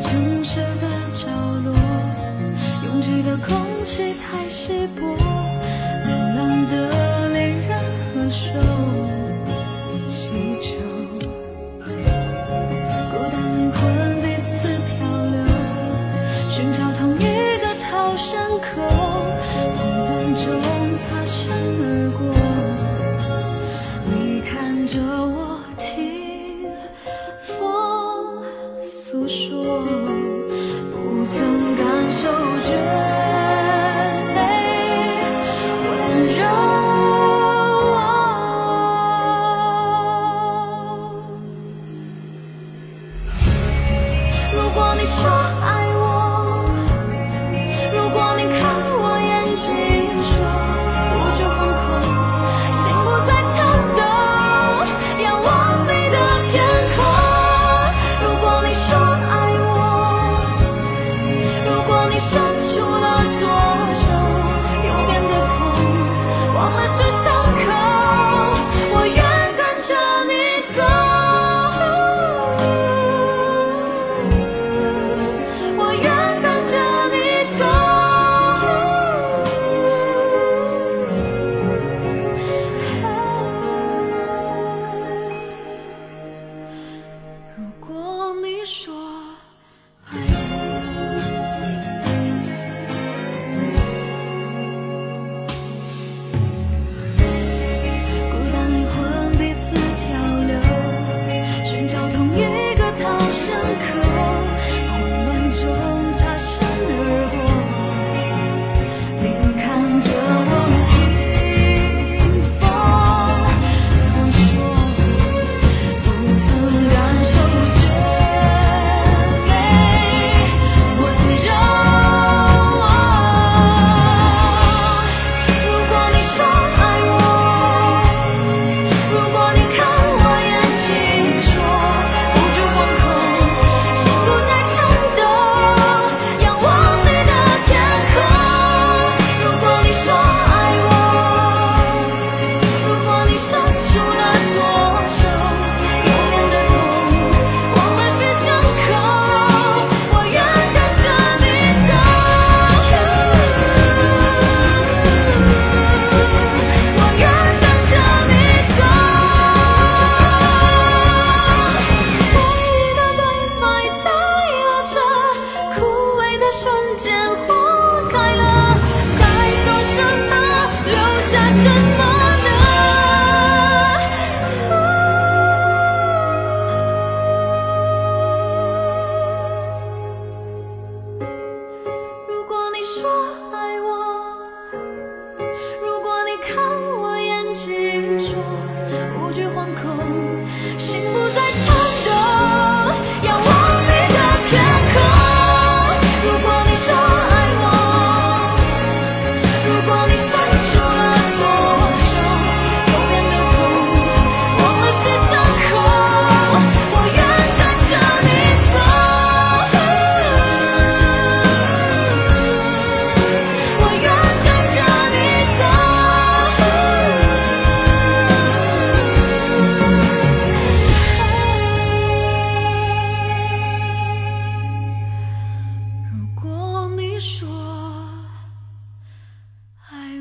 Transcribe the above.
城市的角落，拥挤的空气太稀薄，流浪的恋人何手祈求，孤单灵魂彼此漂流，寻找同一个逃生口，混乱中擦身而过，你看着我你说 I